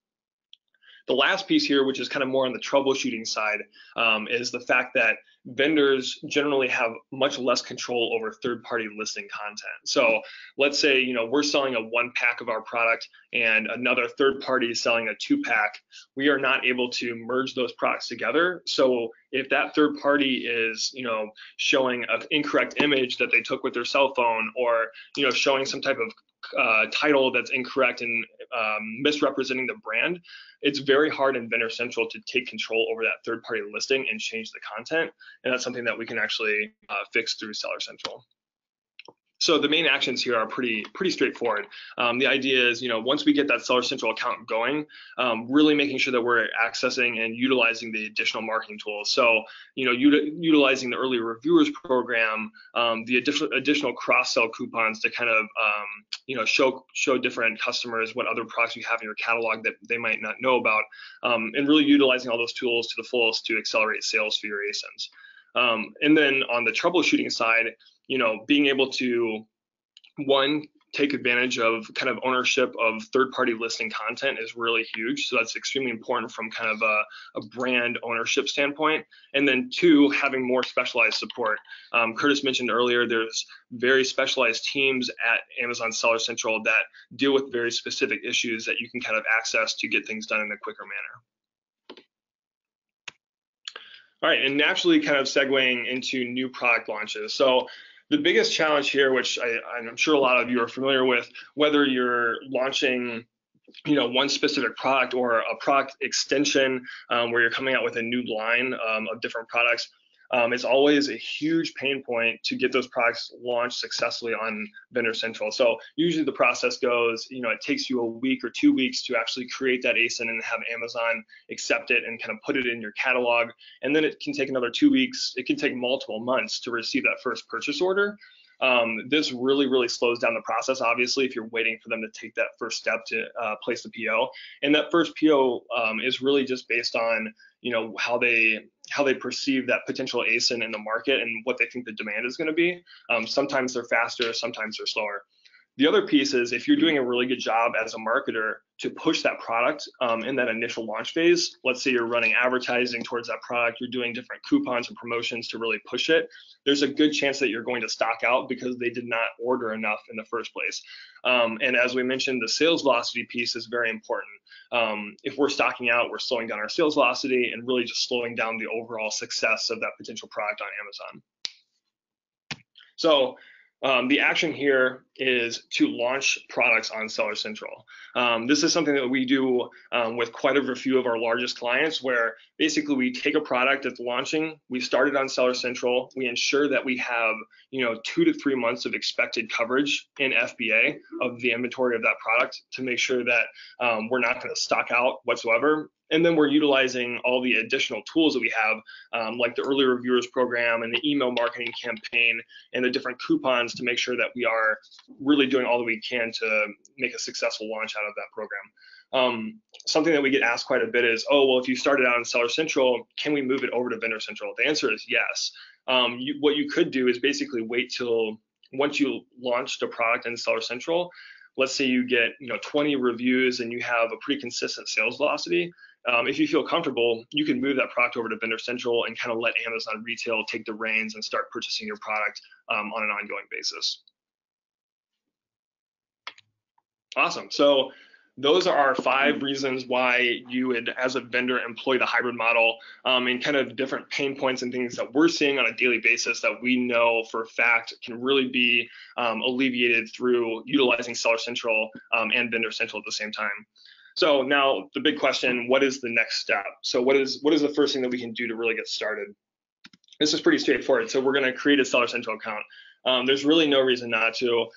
The last piece here, which is kind of more on the troubleshooting side, um, is the fact that vendors generally have much less control over third-party listing content. So let's say you know we're selling a one pack of our product and another third party is selling a two pack. We are not able to merge those products together. So if that third party is you know showing an incorrect image that they took with their cell phone or you know showing some type of uh, title that's incorrect and um, misrepresenting the brand, it's very hard in Vendor Central to take control over that third party listing and change the content. And that's something that we can actually uh, fix through Seller Central. So the main actions here are pretty pretty straightforward. Um, the idea is, you know, once we get that Seller Central account going, um, really making sure that we're accessing and utilizing the additional marketing tools. So, you know, utilizing the early reviewers program, um, the additional additional cross sell coupons to kind of, um, you know, show show different customers what other products you have in your catalog that they might not know about, um, and really utilizing all those tools to the fullest to accelerate sales for your ASINs. Um, and then on the troubleshooting side, you know, being able to one take advantage of kind of ownership of third party listing content is really huge. So that's extremely important from kind of a, a brand ownership standpoint. And then two, having more specialized support. Um, Curtis mentioned earlier, there's very specialized teams at Amazon Seller Central that deal with very specific issues that you can kind of access to get things done in a quicker manner. All right, and naturally kind of segueing into new product launches. So the biggest challenge here, which I, I'm sure a lot of you are familiar with, whether you're launching you know one specific product or a product extension um, where you're coming out with a new line um, of different products um, it's always a huge pain point to get those products launched successfully on Vendor Central. So usually the process goes, you know, it takes you a week or two weeks to actually create that ASIN and have Amazon accept it and kind of put it in your catalog. And then it can take another two weeks. It can take multiple months to receive that first purchase order. Um, this really, really slows down the process, obviously, if you're waiting for them to take that first step to uh, place the PO. And that first PO um, is really just based on, you know, how they how they perceive that potential ASIN in the market and what they think the demand is going to be. Um, sometimes they're faster, sometimes they're slower. The other piece is if you're doing a really good job as a marketer to push that product um, in that initial launch phase, let's say you're running advertising towards that product, you're doing different coupons and promotions to really push it, there's a good chance that you're going to stock out because they did not order enough in the first place. Um, and as we mentioned, the sales velocity piece is very important. Um, if we're stocking out, we're slowing down our sales velocity and really just slowing down the overall success of that potential product on Amazon. So um, the action here is to launch products on Seller Central. Um, this is something that we do um, with quite a few of our largest clients where basically we take a product that's launching, we start it on Seller Central, we ensure that we have you know two to three months of expected coverage in FBA of the inventory of that product to make sure that um, we're not going to stock out whatsoever and then we're utilizing all the additional tools that we have, um, like the early reviewers program and the email marketing campaign and the different coupons to make sure that we are really doing all that we can to make a successful launch out of that program. Um, something that we get asked quite a bit is, oh, well, if you started out in Seller Central, can we move it over to Vendor Central? The answer is yes. Um, you, what you could do is basically wait till once you launched a product in Seller Central, let's say you get you know 20 reviews and you have a pretty consistent sales velocity um, if you feel comfortable, you can move that product over to Vendor Central and kind of let Amazon Retail take the reins and start purchasing your product um, on an ongoing basis. Awesome. So those are our five reasons why you would, as a vendor, employ the hybrid model um, and kind of different pain points and things that we're seeing on a daily basis that we know for a fact can really be um, alleviated through utilizing Seller Central um, and Vendor Central at the same time. So now the big question, what is the next step? So what is what is the first thing that we can do to really get started? This is pretty straightforward. So we're going to create a Seller Central account. Um, there's really no reason not to.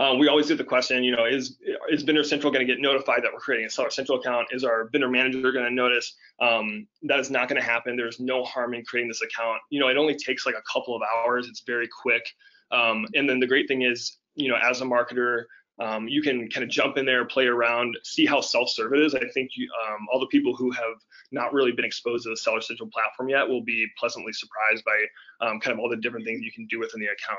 Um, we always get the question, you know, is is Vendor Central going to get notified that we're creating a Seller Central account? Is our vendor manager going to notice? Um, that is not going to happen. There's no harm in creating this account. You know, it only takes like a couple of hours. It's very quick. Um, and then the great thing is, you know, as a marketer, um, you can kind of jump in there, play around, see how self-serve it is. I think you, um, all the people who have not really been exposed to the Seller Central platform yet will be pleasantly surprised by um, kind of all the different things you can do within the account.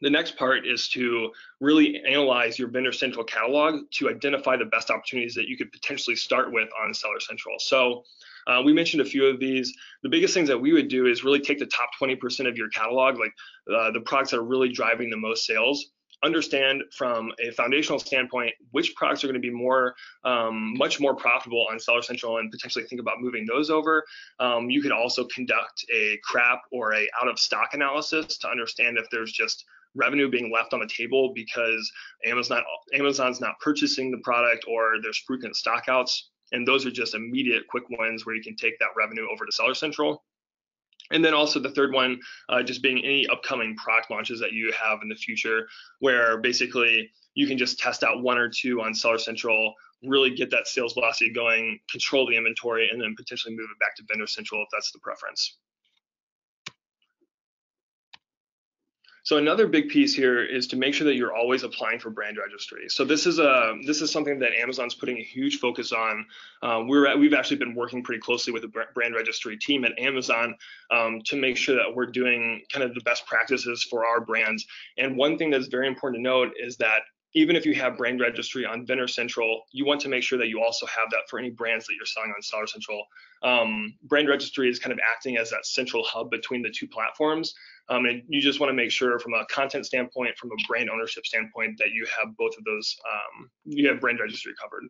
The next part is to really analyze your Vendor Central catalog to identify the best opportunities that you could potentially start with on Seller Central. So uh, we mentioned a few of these. The biggest things that we would do is really take the top 20% of your catalog, like uh, the products that are really driving the most sales, understand from a foundational standpoint which products are going to be more um, much more profitable on seller central and potentially think about moving those over um, you could also conduct a crap or a out of stock analysis to understand if there's just revenue being left on the table because amazon amazon's not purchasing the product or there's frequent stockouts and those are just immediate quick wins where you can take that revenue over to seller central and then also the third one, uh, just being any upcoming product launches that you have in the future, where basically you can just test out one or two on Seller Central, really get that sales velocity going, control the inventory, and then potentially move it back to Vendor Central if that's the preference. So another big piece here is to make sure that you're always applying for brand registry. So this is a this is something that Amazon's putting a huge focus on. Um, we're at, we've actually been working pretty closely with the brand registry team at Amazon um, to make sure that we're doing kind of the best practices for our brands. And one thing that's very important to note is that even if you have brand registry on Vendor Central, you want to make sure that you also have that for any brands that you're selling on Seller Central. Um, brand registry is kind of acting as that central hub between the two platforms. Um, and you just want to make sure from a content standpoint, from a brand ownership standpoint, that you have both of those, um, you have brand registry covered.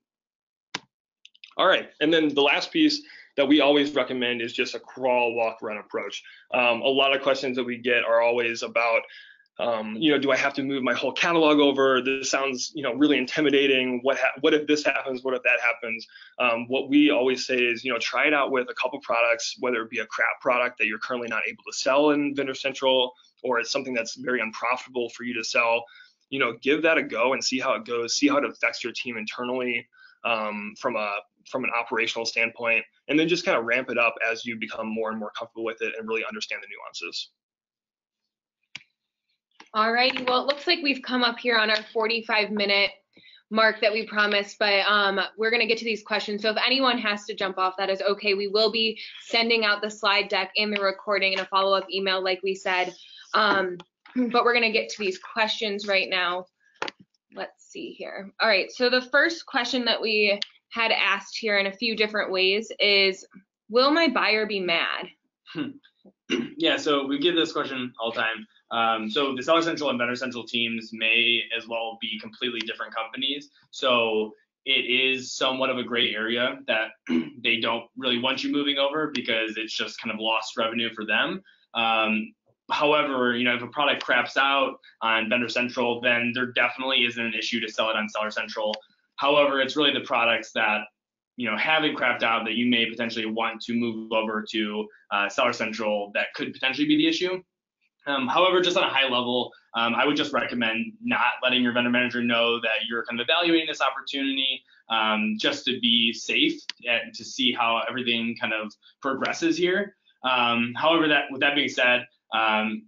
All right, and then the last piece that we always recommend is just a crawl, walk, run approach. Um, a lot of questions that we get are always about um, you know, do I have to move my whole catalog over? This sounds, you know, really intimidating. What what if this happens? What if that happens? Um, what we always say is, you know, try it out with a couple products, whether it be a crap product that you're currently not able to sell in Vendor Central, or it's something that's very unprofitable for you to sell. You know, give that a go and see how it goes. See how it affects your team internally um, from a from an operational standpoint, and then just kind of ramp it up as you become more and more comfortable with it and really understand the nuances. All righty, well, it looks like we've come up here on our 45 minute mark that we promised, but um, we're gonna get to these questions. So if anyone has to jump off, that is okay. We will be sending out the slide deck and the recording in a follow-up email, like we said. Um, but we're gonna get to these questions right now. Let's see here. All right, so the first question that we had asked here in a few different ways is, will my buyer be mad? yeah, so we get this question all the time. Um, so the Seller Central and Vendor Central teams may as well be completely different companies. So it is somewhat of a gray area that they don't really want you moving over because it's just kind of lost revenue for them. Um, however, you know, if a product craps out on Vendor Central, then there definitely isn't an issue to sell it on Seller Central. However, it's really the products that you know haven't crapped out that you may potentially want to move over to uh, Seller Central that could potentially be the issue. Um, however, just on a high level, um, I would just recommend not letting your vendor manager know that you're kind of evaluating this opportunity um, just to be safe and to see how everything kind of progresses here. Um, however, that with that being said, 70%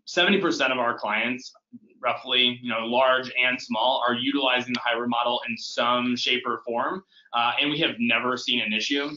um, of our clients, roughly, you know, large and small, are utilizing the hybrid model in some shape or form, uh, and we have never seen an issue.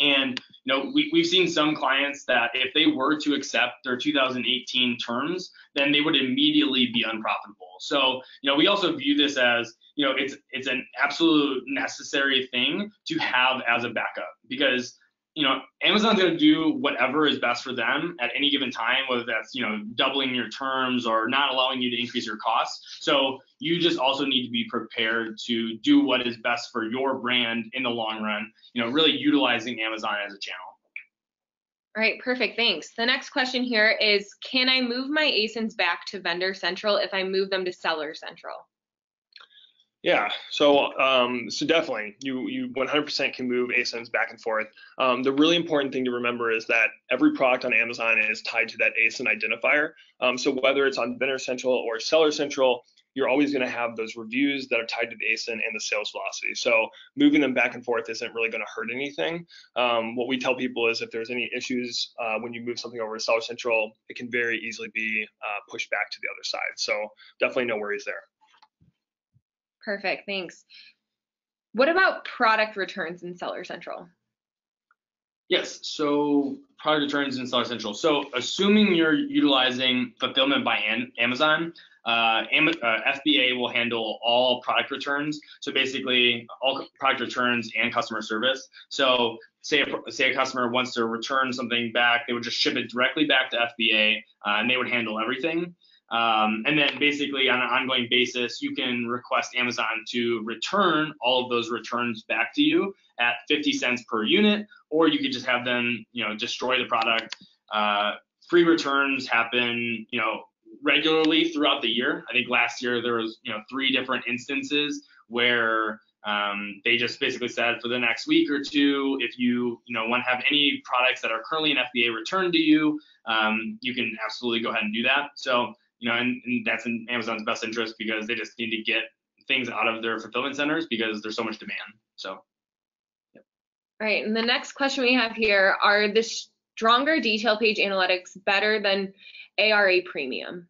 And you know, we, we've seen some clients that if they were to accept their 2018 terms, then they would immediately be unprofitable. So, you know, we also view this as, you know, it's it's an absolute necessary thing to have as a backup because you know, Amazon's going to do whatever is best for them at any given time, whether that's, you know, doubling your terms or not allowing you to increase your costs. So you just also need to be prepared to do what is best for your brand in the long run, you know, really utilizing Amazon as a channel. All right, perfect, thanks. The next question here is, can I move my ASINs back to Vendor Central if I move them to Seller Central? Yeah, so um, so definitely, you you 100% can move ASINs back and forth. Um, the really important thing to remember is that every product on Amazon is tied to that ASIN identifier. Um, so whether it's on Vendor Central or Seller Central, you're always going to have those reviews that are tied to the ASIN and the sales velocity. So moving them back and forth isn't really going to hurt anything. Um, what we tell people is if there's any issues uh, when you move something over to Seller Central, it can very easily be uh, pushed back to the other side. So definitely no worries there. Perfect, thanks. What about product returns in Seller Central? Yes, so product returns in Seller Central. So assuming you're utilizing fulfillment by Amazon, uh, uh, FBA will handle all product returns. So basically, all product returns and customer service. So say a, say a customer wants to return something back, they would just ship it directly back to FBA, uh, and they would handle everything. Um, and then basically on an ongoing basis, you can request Amazon to return all of those returns back to you at 50 cents per unit, or you could just have them, you know, destroy the product. Uh, free returns happen, you know, regularly throughout the year. I think last year there was, you know, three different instances where um, they just basically said for the next week or two, if you, you know, want to have any products that are currently in FBA returned to you, um, you can absolutely go ahead and do that. So you know, and, and that's in Amazon's best interest because they just need to get things out of their fulfillment centers because there's so much demand. So. Yep. All right, and the next question we have here are the stronger detail page analytics better than ARA Premium?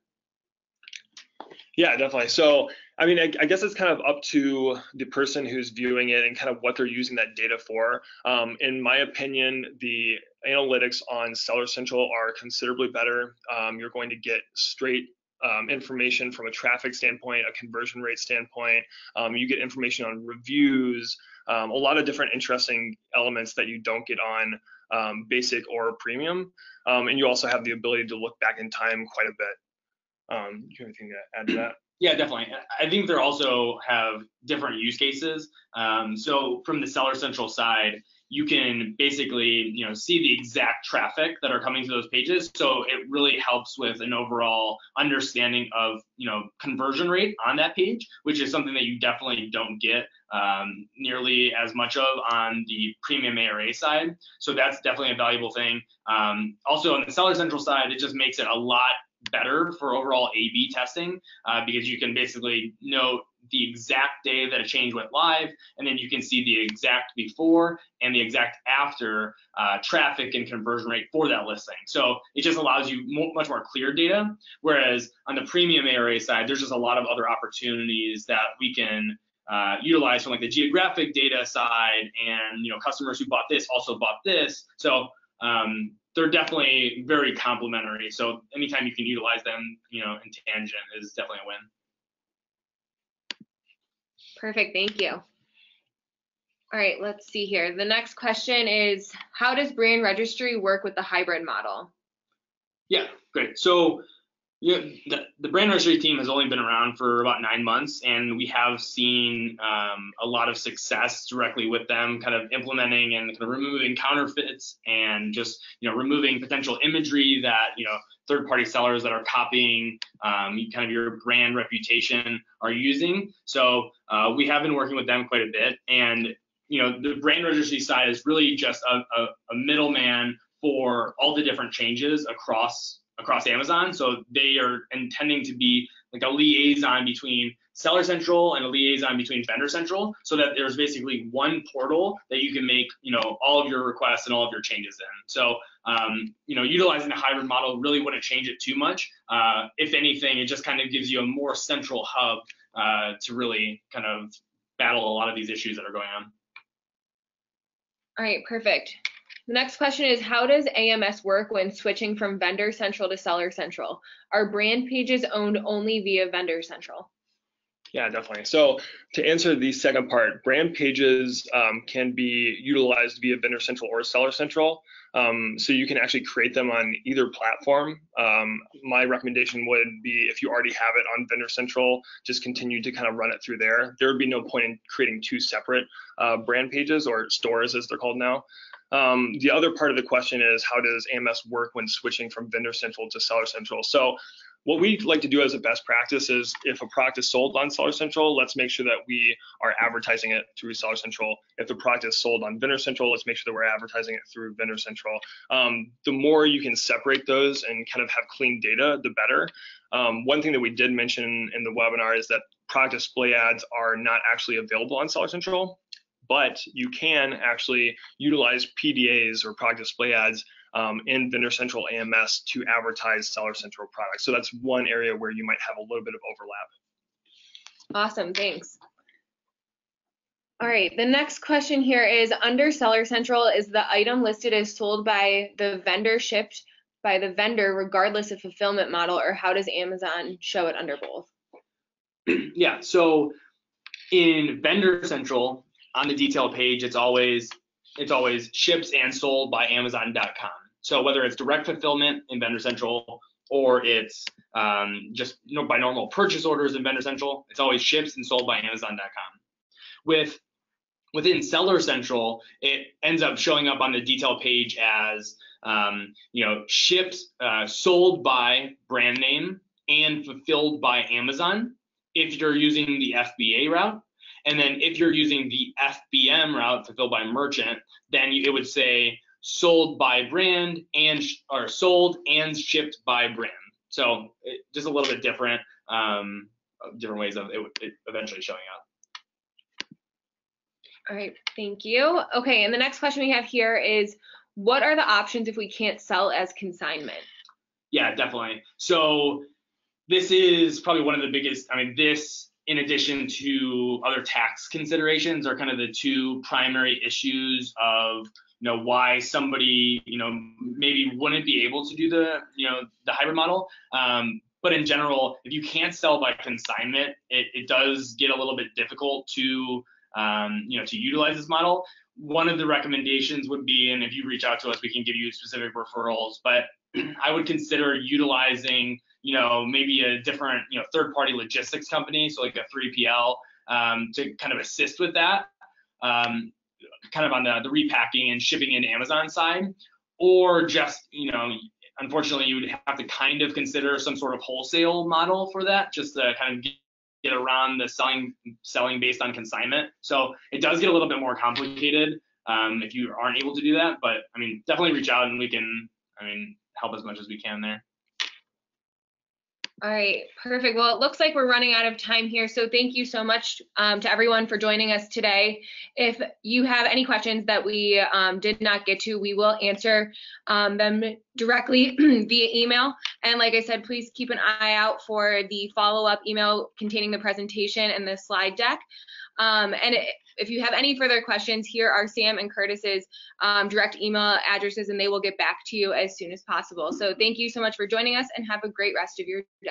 Yeah, definitely. So, I mean, I, I, guess it's kind of up to the person who's viewing it and kind of what they're using that data for. Um, in my opinion, the analytics on Seller Central are considerably better. Um, you're going to get straight um, information from a traffic standpoint, a conversion rate standpoint. Um, you get information on reviews, um, a lot of different interesting elements that you don't get on um, basic or premium. Um, and you also have the ability to look back in time quite a bit. Um, do you have anything to add to that? Yeah, definitely. I think they also have different use cases. so from the Seller Central side, you can basically you know see the exact traffic that are coming to those pages. So it really helps with an overall understanding of you know conversion rate on that page which is something that you definitely don't get um, nearly as much of on the premium ARA side. So that's definitely a valuable thing. Um, also on the seller central side it just makes it a lot better for overall A/B testing uh, because you can basically note the exact day that a change went live, and then you can see the exact before and the exact after uh, traffic and conversion rate for that listing. So it just allows you mo much more clear data. Whereas on the premium ARA side, there's just a lot of other opportunities that we can uh, utilize from like the geographic data side, and you know customers who bought this also bought this. So um, they're definitely very complementary. So anytime you can utilize them, you know, in tangent is definitely a win. Perfect, thank you. All right, let's see here. The next question is, how does brand registry work with the hybrid model? Yeah, great. So yeah, the, the brand registry team has only been around for about nine months, and we have seen um, a lot of success directly with them, kind of implementing and kind of removing counterfeits and just you know removing potential imagery that you know third-party sellers that are copying um, kind of your brand reputation are using. So uh, we have been working with them quite a bit, and you know the brand registry side is really just a, a, a middleman for all the different changes across across Amazon. So they are intending to be like a liaison between Seller Central and a liaison between Vendor Central, so that there's basically one portal that you can make, you know, all of your requests and all of your changes in. So, um, you know, utilizing the hybrid model really wouldn't change it too much. Uh, if anything, it just kind of gives you a more central hub uh, to really kind of battle a lot of these issues that are going on. All right, perfect. The next question is how does AMS work when switching from Vendor Central to Seller Central? Are brand pages owned only via Vendor Central? Yeah, definitely. So to answer the second part, brand pages um, can be utilized via Vendor Central or Seller Central. Um, so you can actually create them on either platform. Um, my recommendation would be if you already have it on Vendor Central, just continue to kind of run it through there. There would be no point in creating two separate uh, brand pages or stores as they're called now. Um, the other part of the question is how does AMS work when switching from Vendor Central to Seller Central? So what we like to do as a best practice is if a product is sold on Seller Central, let's make sure that we are advertising it through Seller Central. If the product is sold on Vendor Central, let's make sure that we're advertising it through Vendor Central. Um, the more you can separate those and kind of have clean data, the better. Um, one thing that we did mention in the webinar is that product display ads are not actually available on Seller Central but you can actually utilize PDAs or product display ads um, in Vendor Central AMS to advertise Seller Central products. So that's one area where you might have a little bit of overlap. Awesome, thanks. All right, the next question here is under Seller Central, is the item listed as sold by the vendor shipped by the vendor regardless of fulfillment model, or how does Amazon show it under both? yeah, so in Vendor Central on the detail page, it's always it's always ships and sold by Amazon.com. So whether it's direct fulfillment in Vendor Central or it's um, just by normal purchase orders in Vendor Central, it's always ships and sold by Amazon.com. With within Seller Central, it ends up showing up on the detail page as um, you know ships uh, sold by brand name and fulfilled by Amazon if you're using the FBA route. And then if you're using the FBM route, fulfilled by merchant, then it would say sold by brand and or sold and shipped by brand. So it, just a little bit different, um, different ways of it, it eventually showing up. All right, thank you. Okay, and the next question we have here is, what are the options if we can't sell as consignment? Yeah, definitely. So this is probably one of the biggest, I mean, this in addition to other tax considerations are kind of the two primary issues of you know why somebody you know maybe wouldn't be able to do the you know the hybrid model. Um, but in general if you can't sell by consignment it, it does get a little bit difficult to um, you know to utilize this model. One of the recommendations would be and if you reach out to us we can give you specific referrals but i would consider utilizing you know, maybe a different, you know, third party logistics company, so like a 3PL, um, to kind of assist with that, um, kind of on the, the repacking and shipping in Amazon side, or just, you know, unfortunately, you would have to kind of consider some sort of wholesale model for that, just to kind of get around the selling selling based on consignment. So it does get a little bit more complicated um, if you aren't able to do that. But I mean, definitely reach out and we can, I mean, help as much as we can there. All right, perfect. Well, it looks like we're running out of time here. So thank you so much um, to everyone for joining us today. If you have any questions that we um, did not get to, we will answer um, them directly via email. And like I said, please keep an eye out for the follow-up email containing the presentation and the slide deck. Um, and if you have any further questions, here are Sam and Curtis's um, direct email addresses, and they will get back to you as soon as possible. So thank you so much for joining us, and have a great rest of your day.